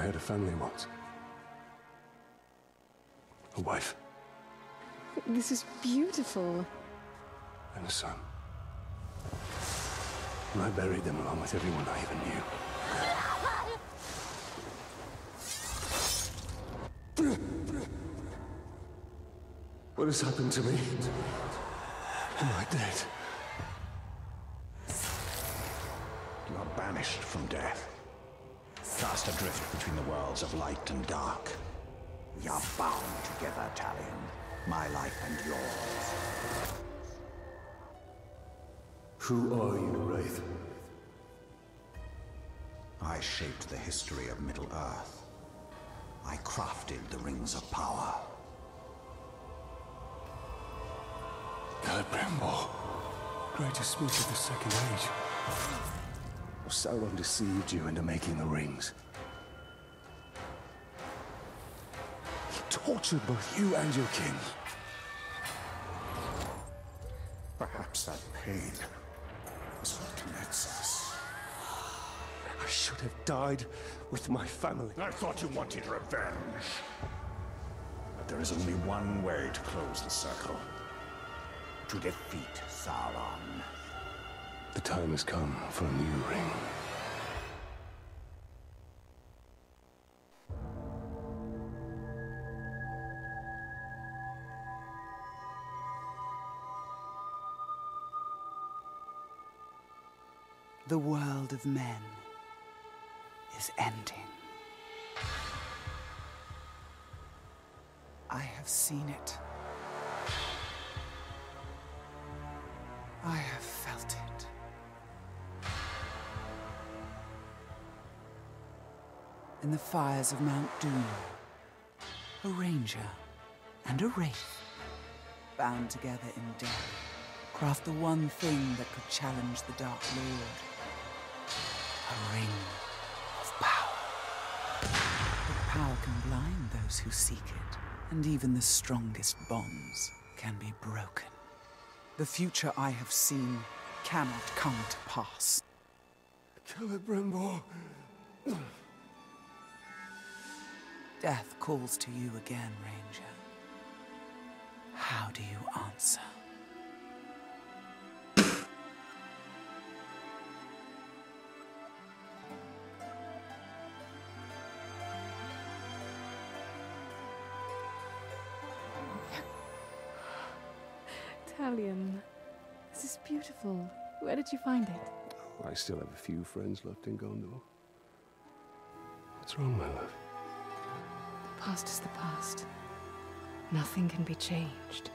I had a family once. A wife This is beautiful. and a son. And I buried them along with everyone I even knew. What has happened to me? Am I dead? You are banished from death. Cast adrift between the worlds of light and dark. We are bound together, Talion. My life and yours. Who are you, Wraith? I shaped the history of Middle-earth. I crafted the Rings of Power. Celebrimbor, greatest smith of the Second Age. Sauron deceived you into making the rings. Tortured both you and your kin. Perhaps that pain is what connects us. I should have died with my family. I thought you wanted revenge. But there is only one way to close the circle. To defeat Sauron. The time has come for a new ring. The world of men is ending. I have seen it. I have felt it. In the fires of Mount Doom, a ranger and a wraith, bound together in death, craft the one thing that could challenge the Dark Lord. A ring of power. But power can blind those who seek it, and even the strongest bonds can be broken. The future I have seen cannot come to pass. Celebrimbor. Death calls to you again, Ranger. How do you answer? Talion, this is beautiful. Where did you find it? Oh, I still have a few friends left in Gondor. What's wrong, my love? The past is the past. Nothing can be changed.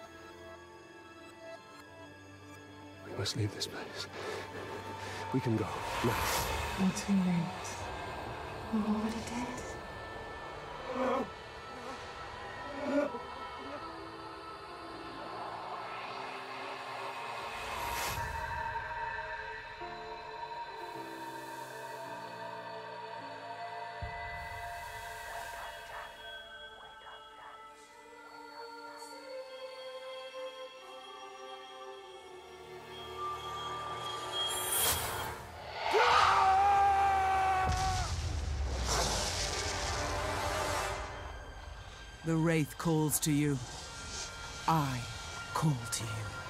We must leave this place. We can go now. You're too late. We're already dead. Wraith calls to you. I call to you.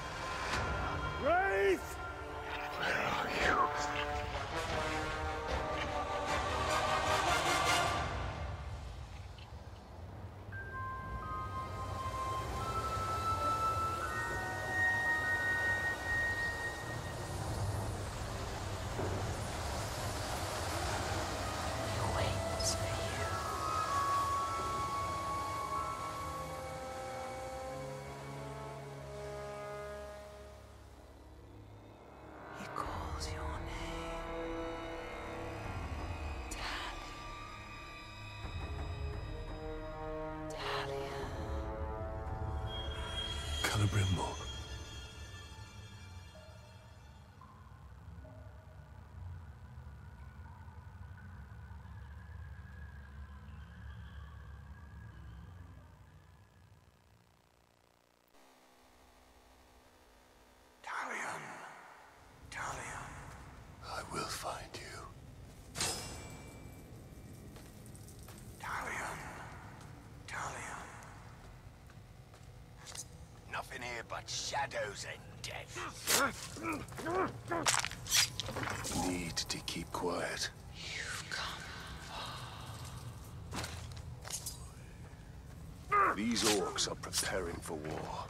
But shadows and death? Need to keep quiet. You've come. These orcs are preparing for war.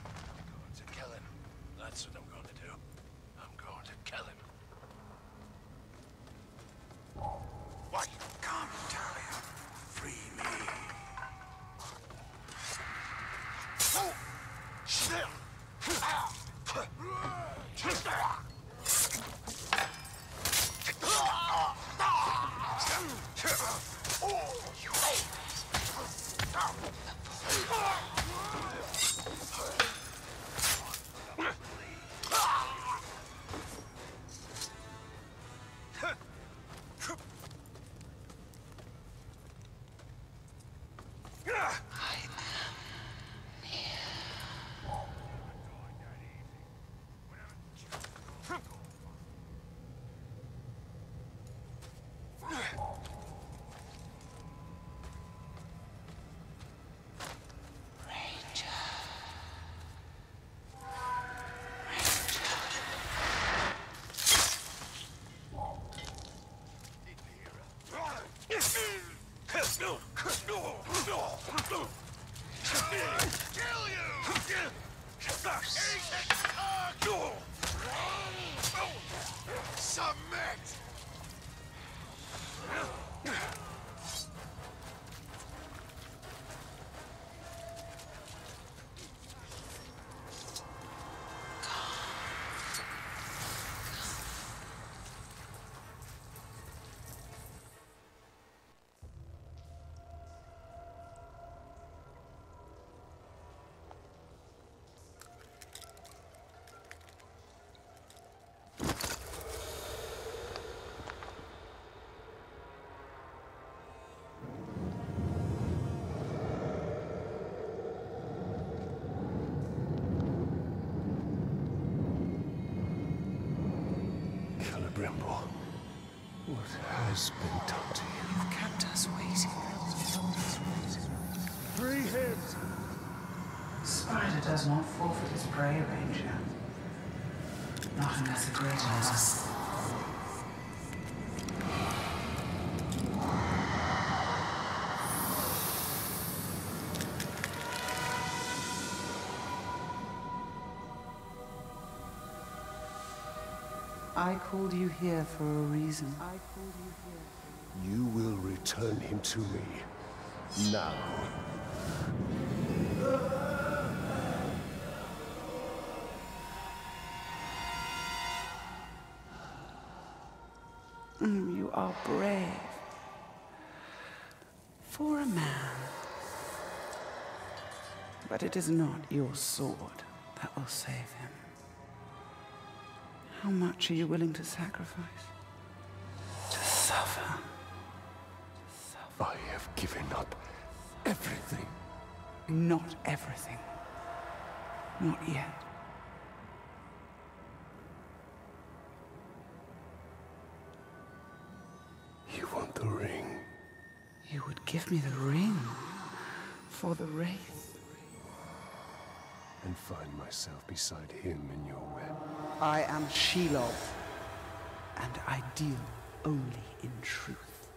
Celebrimbor, what has been done to you? You've kept us waiting. Three heads! Spider does not forfeit his prey, Ranger. Not unless a greater loss. I called you here for a reason. You. You will return him to me. Now. Mm, You are brave. For a man. But it is not your sword that will save him. How much are you willing to sacrifice? To suffer. I have given up everything. Not everything. Not yet. You want the ring? You would give me the ring for the wraith. And find myself beside him in your. I am Shelob, and I deal only in truth.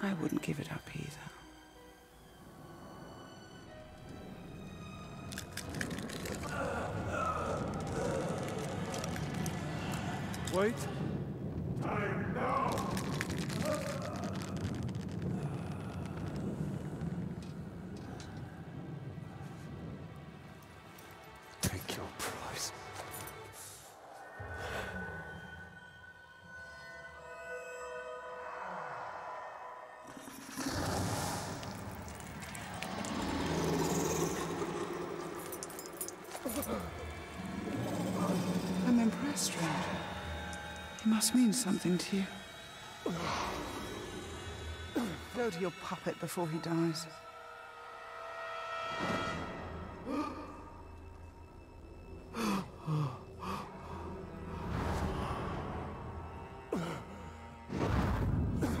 I wouldn't give it up either. Wait. Must mean something to you. Go to your puppet before he dies. You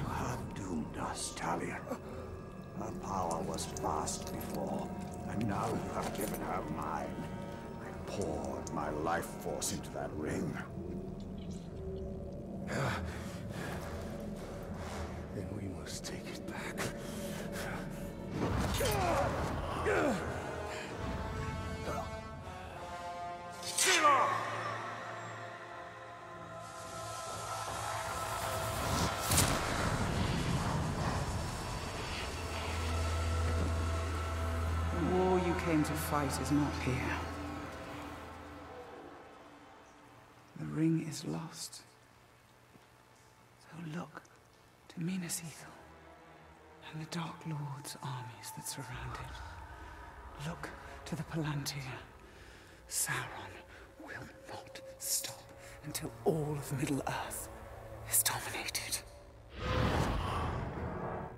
have doomed us, Talion. Her power was vast before, and And now you have given her mine. I poured my life force into that ring. Then we must take it back. The war you came to fight is not here. The ring is lost. So look to Minas Ithil and the Dark Lord's armies that surround it. Look to the Palantir. Sauron will not stop until all of Middle-earth is dominated.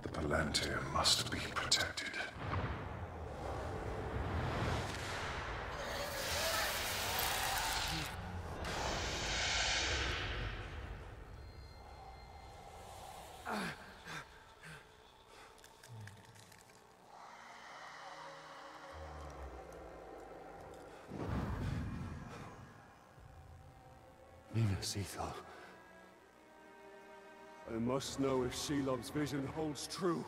The Palantir must be protected. Minas. I must know if Shelob's vision holds true.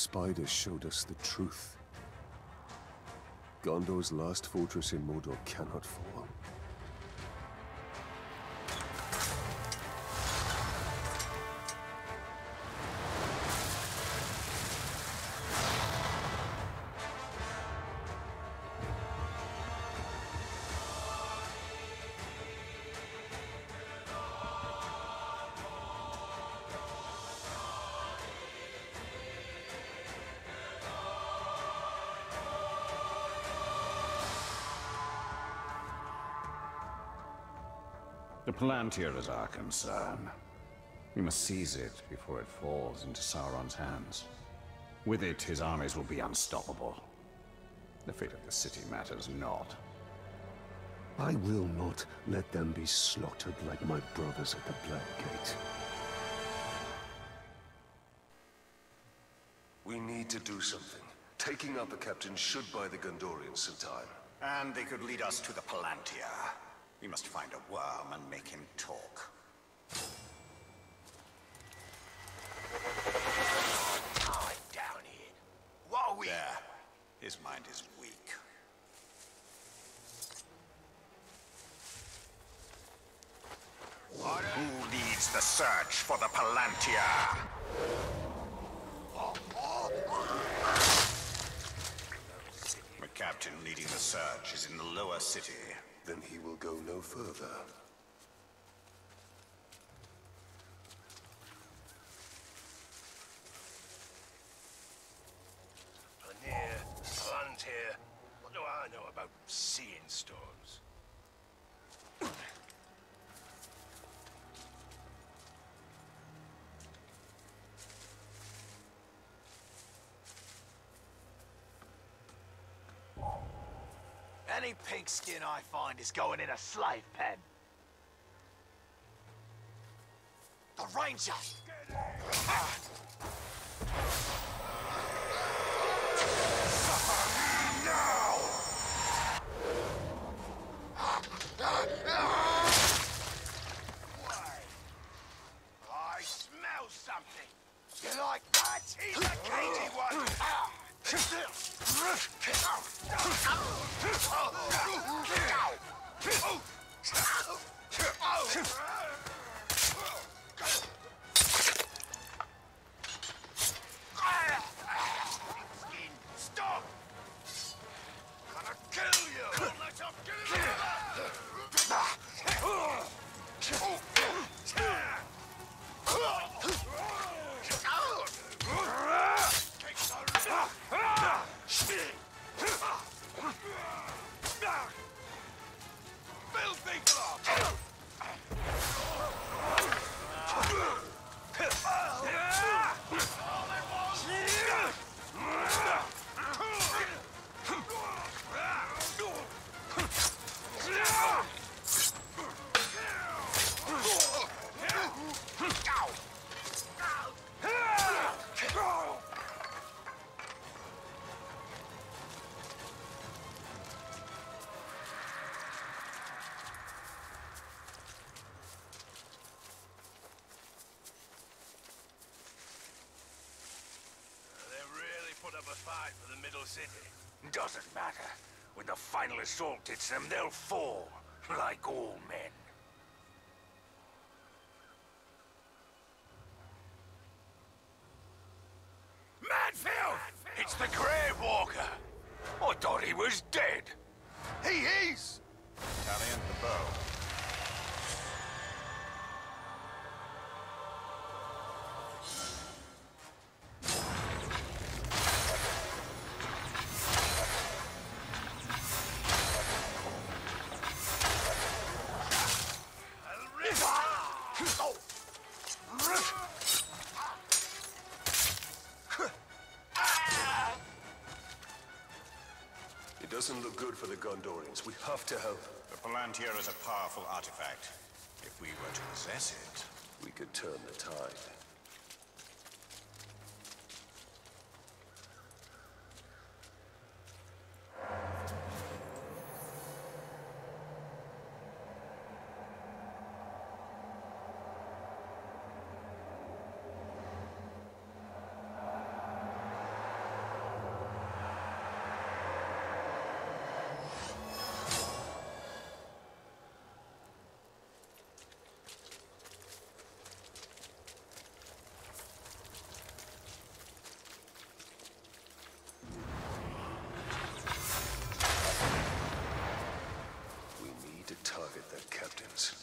The spiders showed us the truth. Gondor's last fortress in Mordor cannot fall. Palantir is our concern. We must seize it before it falls into Sauron's hands. With it, his armies will be unstoppable. The fate of the city matters not. I will not let them be slaughtered like my brothers at the Black Gate. We need to do something. Taking out the captain should buy the Gondorians some time. And they could lead us to the Palantir. We must find a worm and make him talk. Hide down here. What are we? There. His mind is weak. Who leads the search for the Palantir? The captain leading the search is in the lower city. Then he will go no further. Palantir, Palantir. What do I know about seeing storms? Pink skin I find is going in a slave pen. The Ranger! Ah! Stop! Final assault hits them, they'll fall. Like all doesn't look good for the Gondorians. We have to help. The Palantir is a powerful artifact. If we were to possess it, We could turn the tide. We need to target their captains.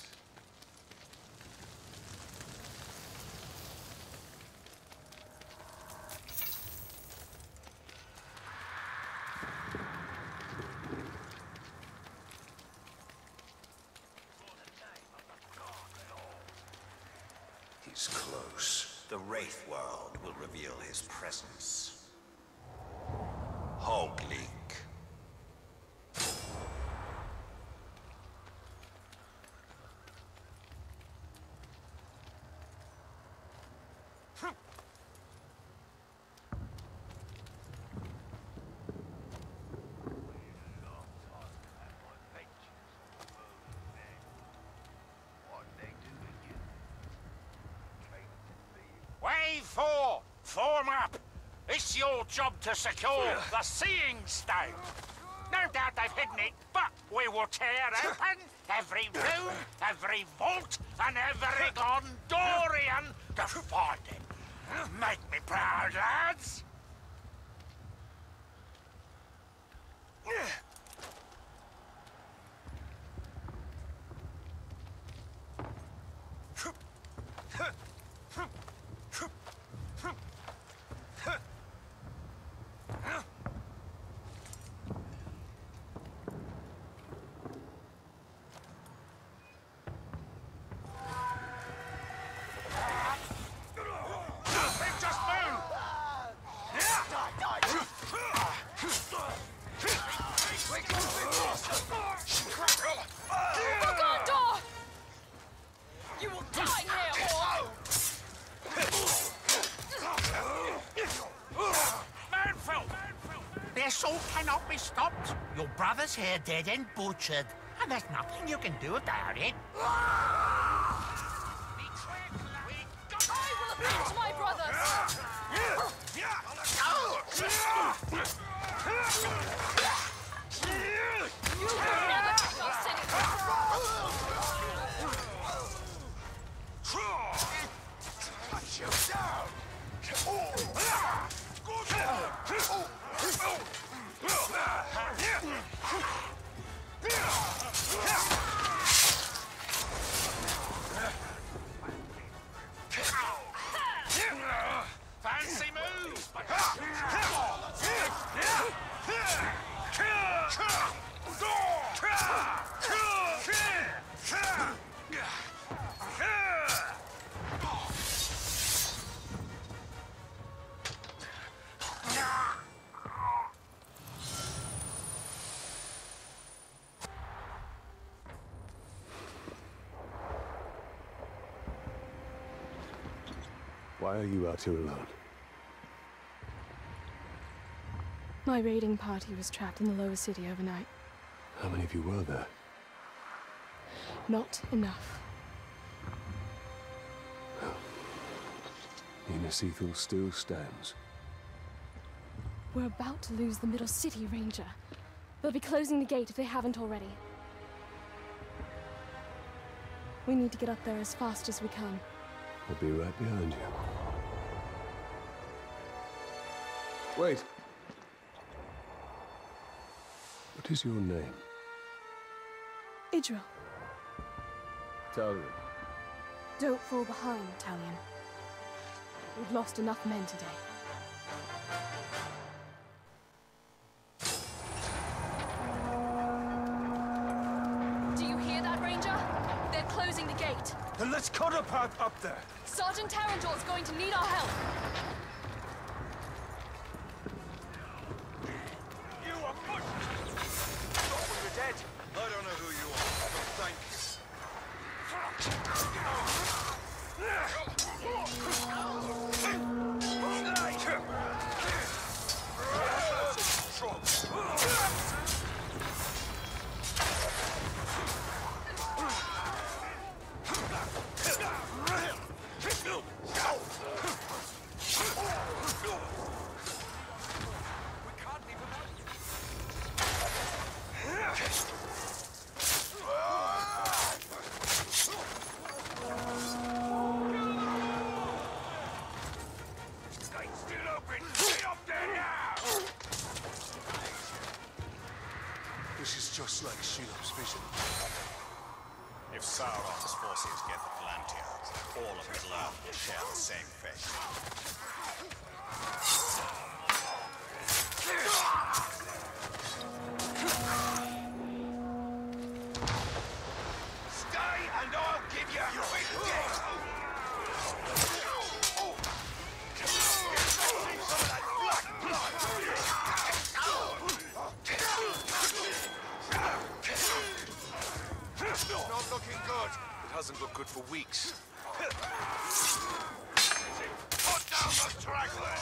He's close. The Wraith world will reveal his presence. Hoglink. Wave hm. Form up! It's your job to secure the Seeing Stone. No doubt they've hidden it, but we will tear open every room, every vault, and every Gondorian to find it. Make me proud, lads! They've just moved! Gondor! You will die here, Orc! Manfield! The assault cannot be stopped. Your brother's here dead and butchered, and there's nothing you can do about it. Why are you out here alone? My raiding party was trapped in the lower city overnight. How many of you were there? Not enough. Minas Ithil still stands. We're about to lose the Middle City, Ranger. They'll be closing the gate if they haven't already. We need to get up there as fast as we can. I'll be right behind you. Wait. What is your name? Idril. Talion. Don't fall behind, Talion. We've lost enough men today. Do you hear that, Ranger? They're closing the gate. Then let's cut up there. Sergeant Tarandor's going to need our help. hasn't looked good for weeks. Put down the straggler!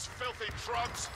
these filthy drugs.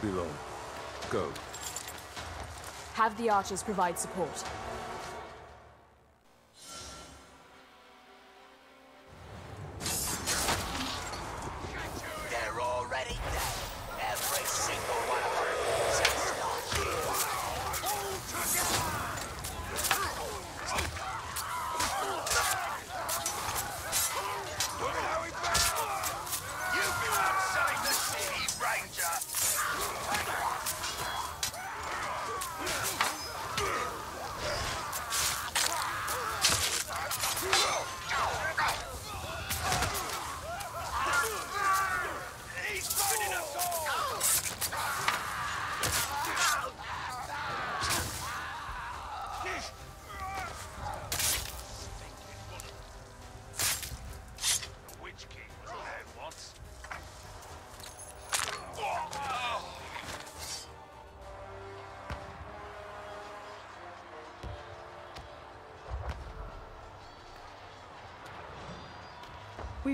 Be long. Go. Have the archers provide support.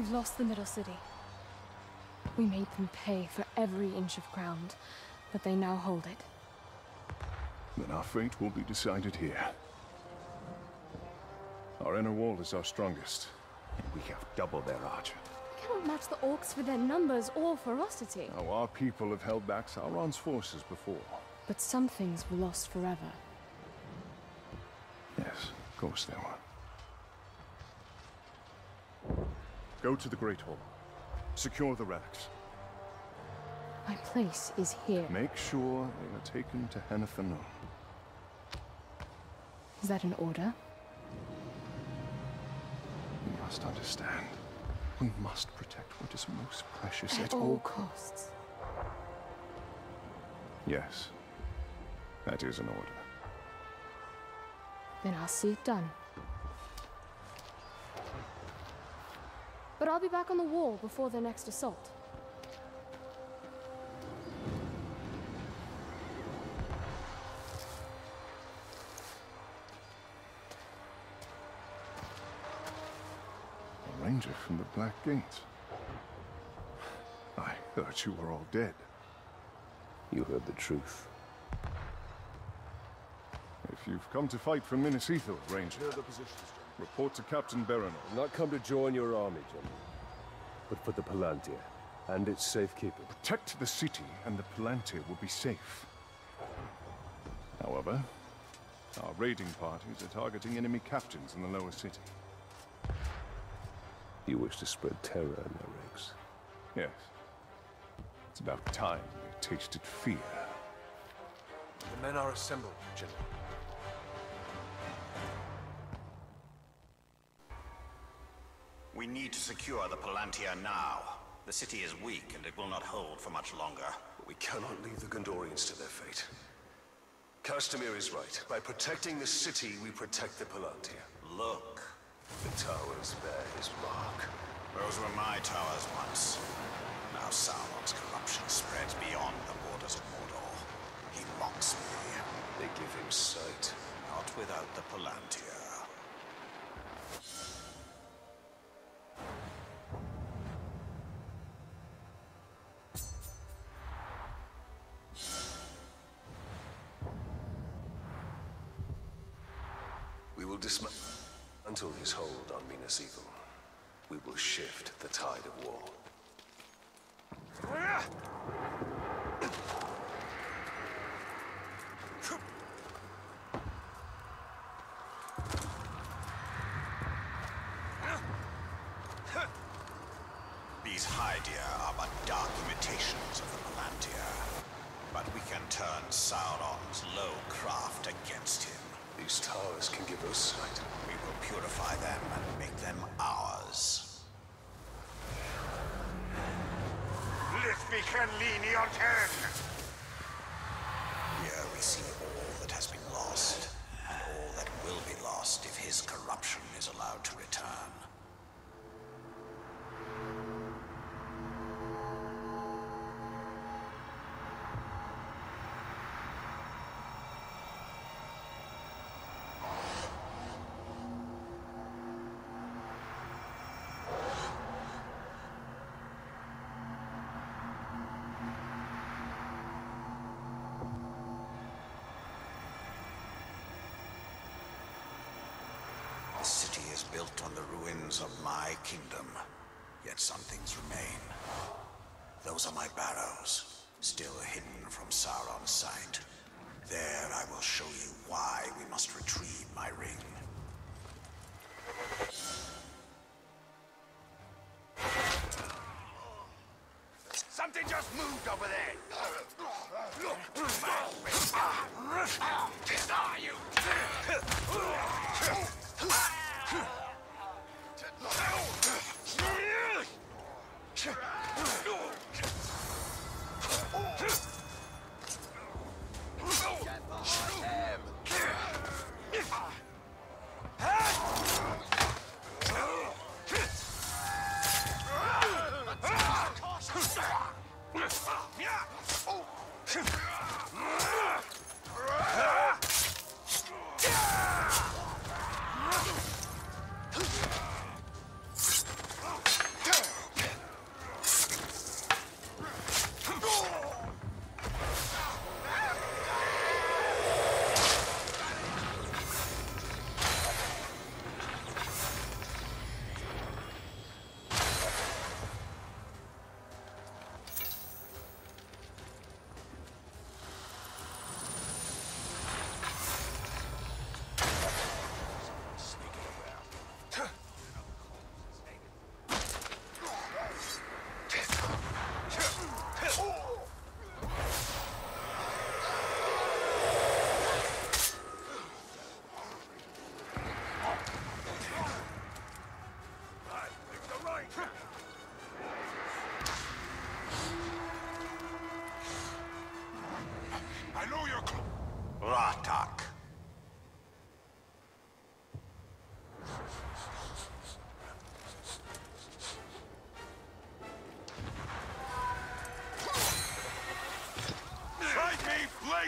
We've lost the Middle City. We made them pay for every inch of ground, but they now hold it. Then our fate will be decided here. Our inner wall is our strongest, and we have double their archer. We cannot match the orcs for their numbers or ferocity. Now, our people have held back Sauron's forces before. But some things were lost forever. Yes, of course they were. Go to the Great Hall. Secure the relics. My place is here. Make sure they are taken to Henneth Annûn. Is that an order? You must understand. We must protect what is most precious At at all all costs. Yes. That is an order. Then I'll see it done. But I'll be back on the wall before their next assault. A ranger from the Black Gate. I thought you were all dead. You heard the truth. If you've come to fight for Minas Ithil, Ranger, the positions, report to Captain Baranor. I've not come to join your army, General, but for the Palantir and its safekeeping. Protect the city, and the Palantir will be safe. However, our raiding parties are targeting enemy captains in the lower city. You wish to spread terror in their ranks. Yes. It's about time they tasted fear. The men are assembled, General. We need to secure the Palantir now. The city is weak and it will not hold for much longer. But we cannot leave the Gondorians to their fate. Castamir is right. By protecting the city, we protect the Palantir. Look, The towers bear his mark. those were my towers once. Now Sauron's corruption spreads beyond the borders of Mordor. He mocks me, They give him sight. not without the Palantir. Sauron's low craft against him. These towers can give us sight. We will purify them and make them ours. Lithviken Linionten! Here built on the ruins of my kingdom, yet some things remain. Those are my barrows, still hidden from Sauron's sight. There I will show you why we must retrieve my ring.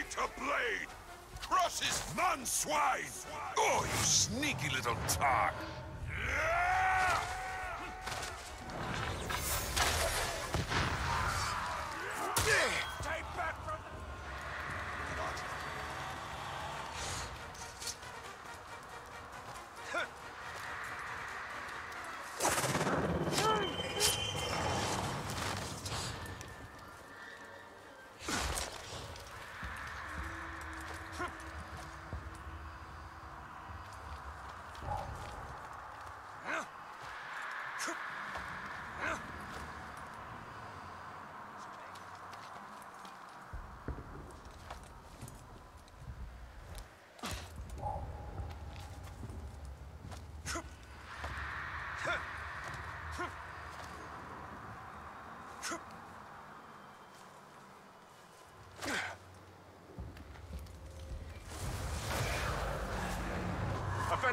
Me blade to blade! Cross his man swine! Oh, you sneaky little tark! Take back from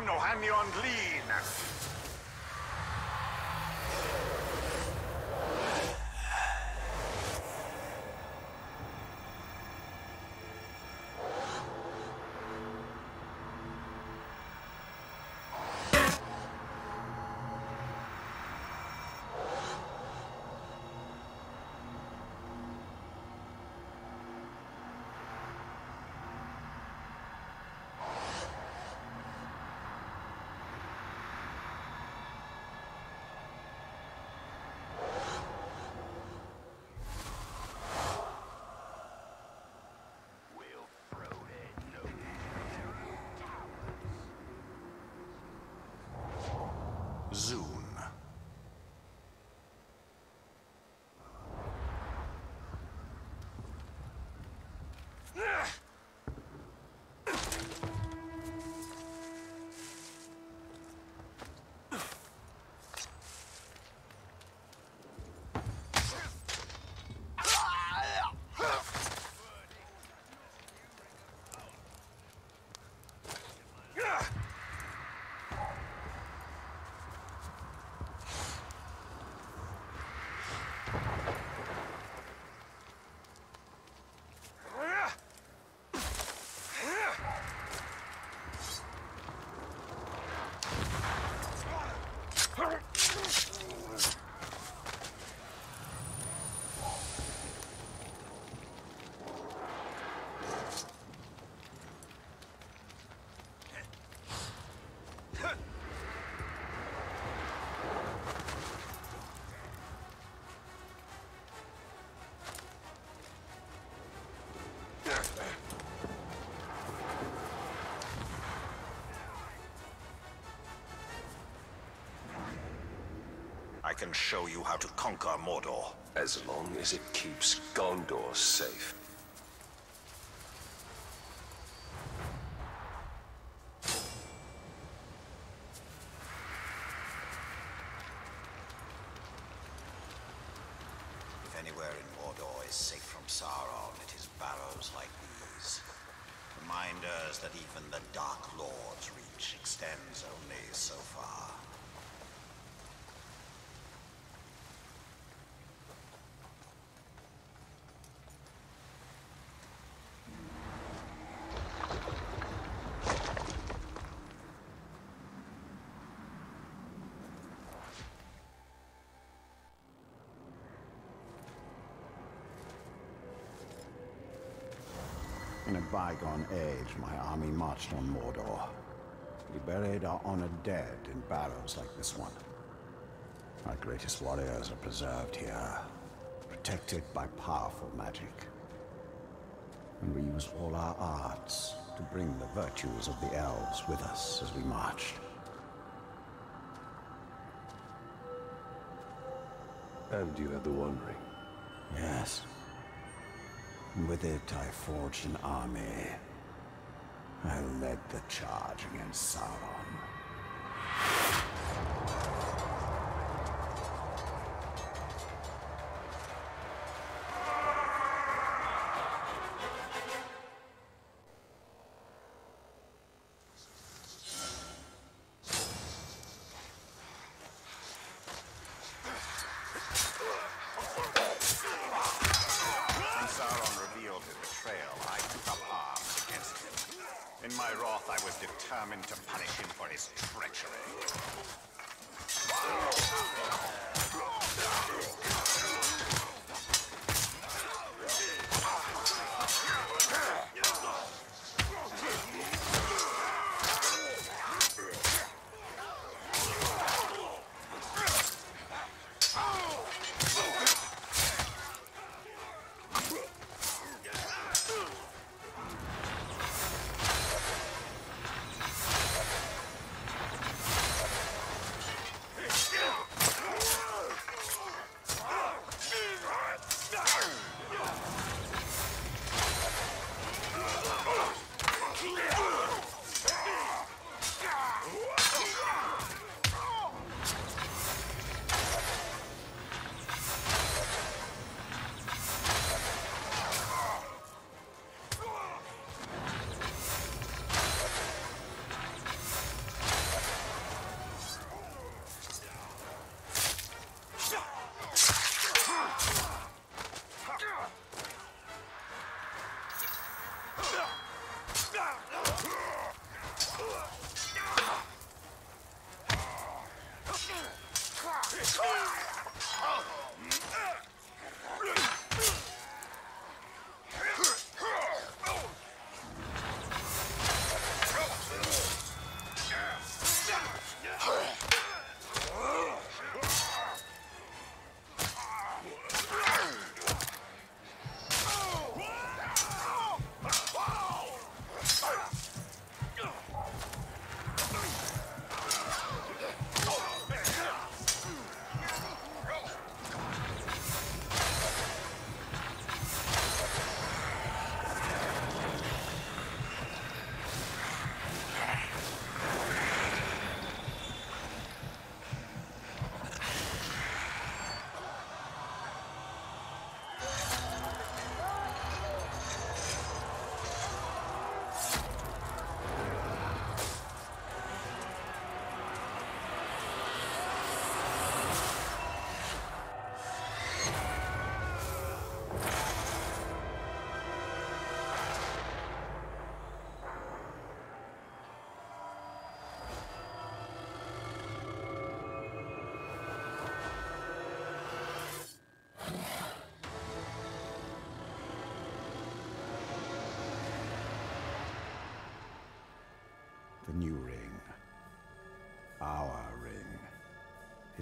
Fenno hanni on lean. I can show you how to conquer Mordor. As long as it keeps Gondor safe. If anywhere in Mordor is safe from Sauron, it is barrows like these. Reminders that even the Dark Lord's reach extends only so far. In a bygone age, my army marched on Mordor. We buried our honored dead in barrows like this one. Our greatest warriors are preserved here, protected by powerful magic. And we used all our arts to bring the virtues of the elves with us as we marched. And you had the One Ring. Yes. With it, I forged an army. I led the charge against Sauron.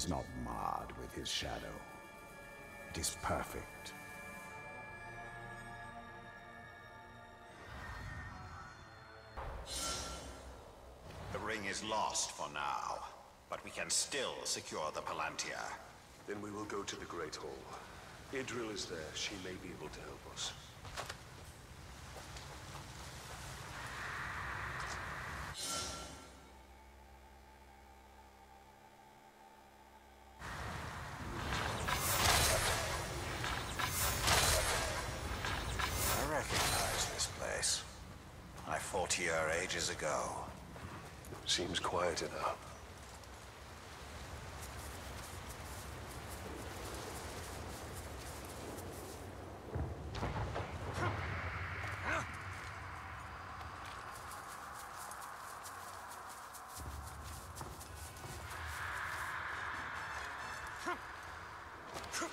Is not marred with his shadow. It is perfect. The ring is lost for now, but we can still secure the Palantir. Then we will go to the Great Hall. Idril is there. She may be able to help us. I recognize this place. I fought here ages ago. Seems quieter now. Has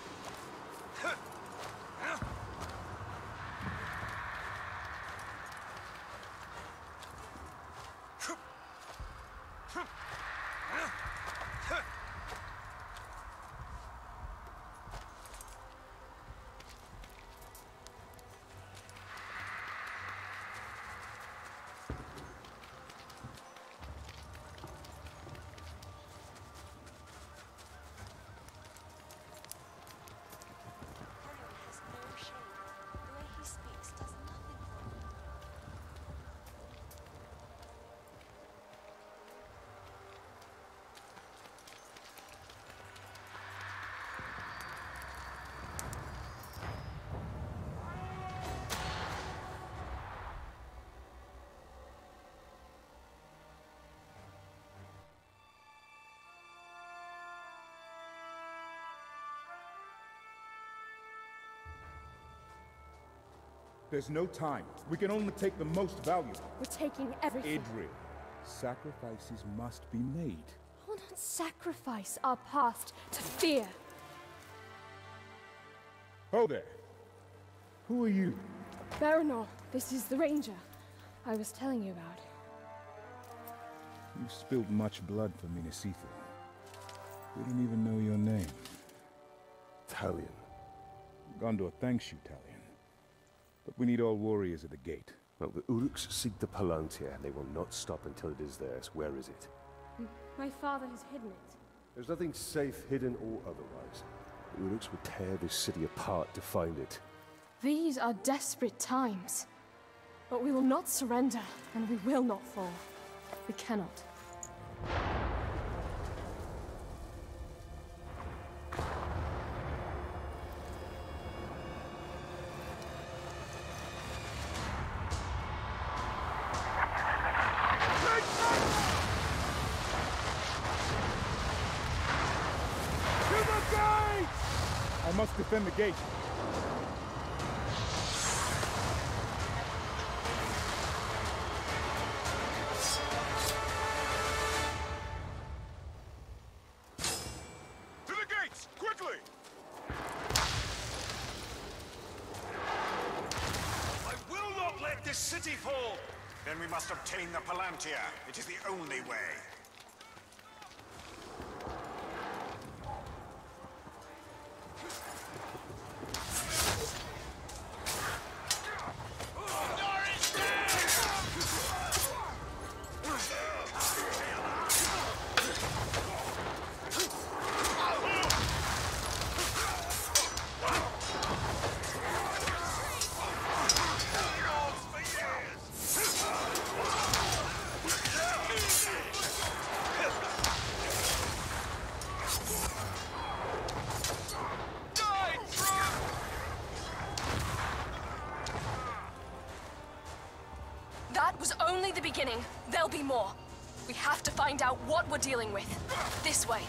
There's no time. We can only take the most valuable. We're taking everything. Idril. Sacrifices must be made. I will not sacrifice our past to fear. Oh there. Who are you? Baranor, this is the Ranger I was telling you about. You've spilled much blood for Minas Ithil. We don't even know your name. Talion. Gondor thanks you, Talion. But we need all warriors at the gate. Well, the Uruks seek the Palantir, and they will not stop until it is theirs. Where is it? My father has hidden it. There's nothing safe, hidden, or otherwise. The Uruks would tear this city apart to find it. These are desperate times. But we will not surrender, and we will not fall. We cannot. Fall! Then we must obtain the Palantir. It is the only way. Beginning. There'll be more. We have to find out what we're dealing with. This way.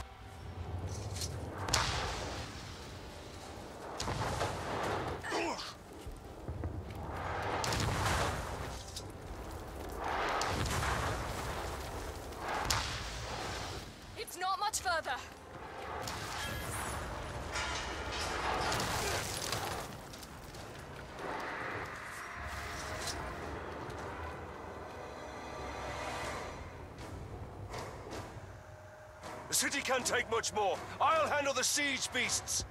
Much more. I'll handle the siege beasts.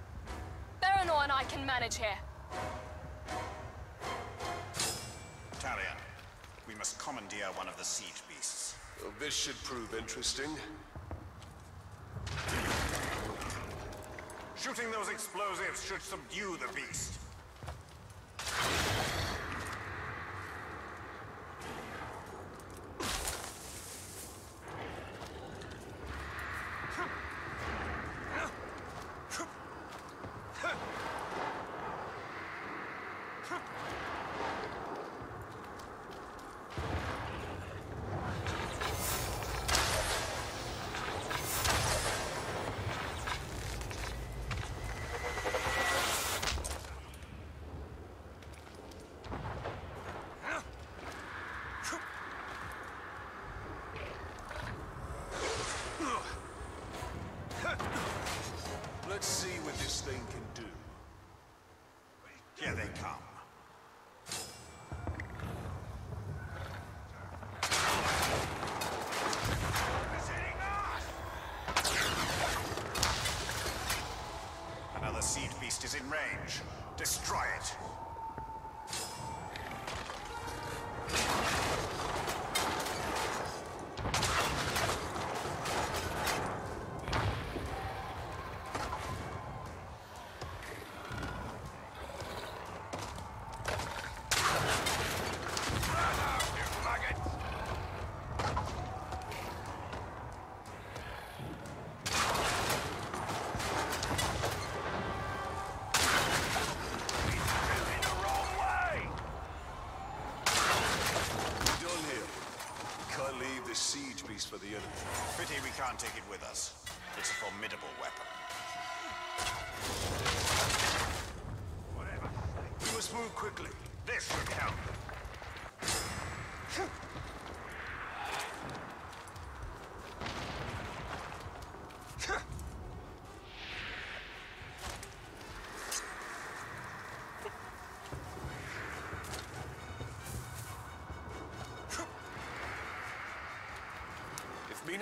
Baranor and I can manage here. Talion, we must commandeer one of the siege beasts. Well, this should prove interesting. Shooting those explosives should subdue the beast. For the enemy. Pity we can't take it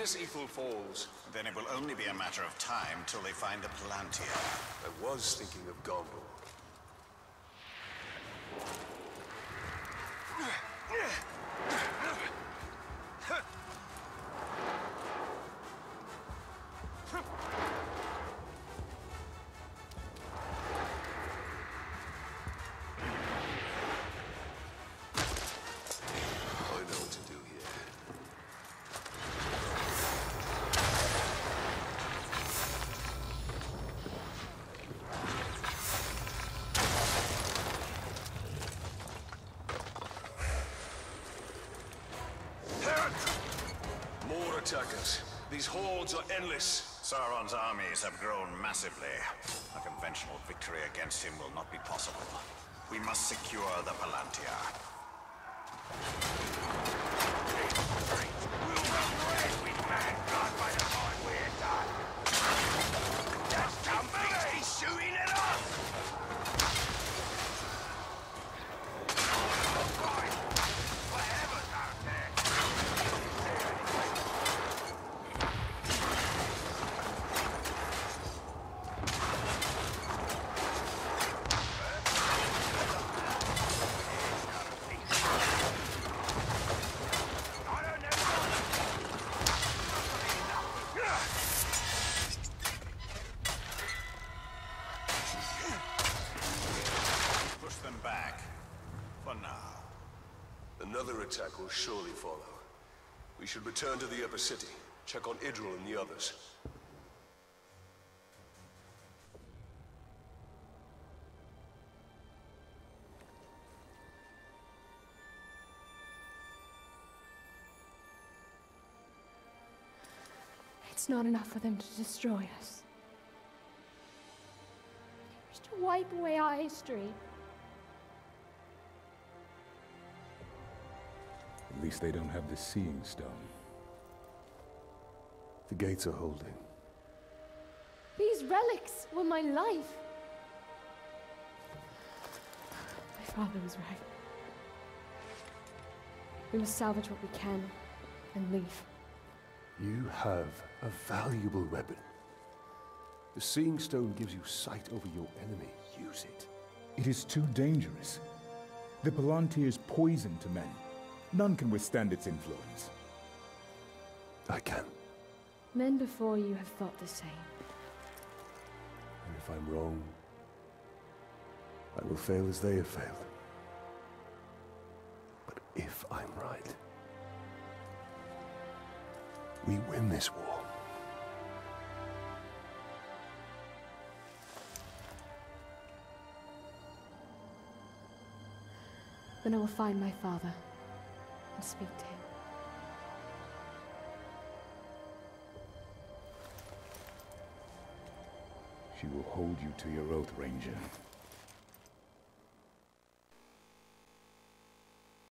If Minas Ithil falls, Then it will only be a matter of time till they find the Palantir. I was thinking of Gondor. These hordes are endless. Sauron's armies have grown massively. A conventional victory against him will not be possible. We must secure the Palantir. shooting at us! Push them back. For now. Another attack will surely follow. We should return to the upper city, check on Idril and the others. It's not enough for them to destroy us. Wish to wipe away our history. At least they don't have the Seeing Stone. The gates are holding. These relics were my life. My father was right. We must salvage what we can and leave. You have a valuable weapon. The Seeing Stone gives you sight over your enemy. Use it. It is too dangerous. The Palantir is poison to men. None can withstand its influence. I can. Men before you have thought the same. And if If I'm wrong, I will fail as they have failed. But if I'm right, we win this war. Then I will find my father and speak to him. She will hold you to your oath, Ranger.